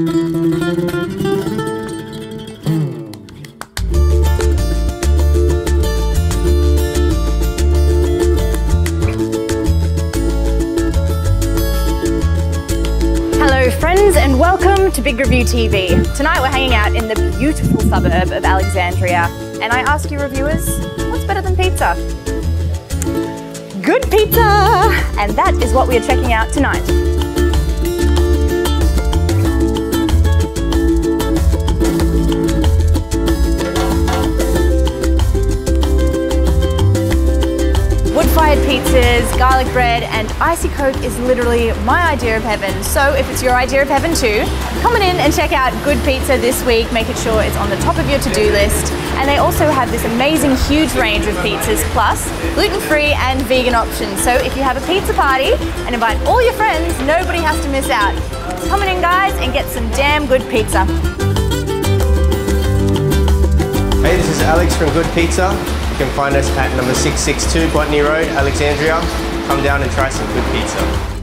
Hello friends and welcome to Big Review TV. Tonight we're hanging out in the beautiful suburb of Alexandria and I ask you reviewers, what's better than pizza? Good pizza! And that is what we are checking out tonight. Wood-fired pizzas, garlic bread and icy coke is literally my idea of heaven. So if it's your idea of heaven too, come on in and check out Good Pizza this week, making it sure it's on the top of your to-do list. And they also have this amazing huge range of pizzas plus gluten-free and vegan options. So if you have a pizza party and invite all your friends, nobody has to miss out. Come on in guys and get some damn good pizza. Hey, this is Alex from Good Pizza. Can find us at number 662 Botany Road, Alexandria. Come down and try some good pizza.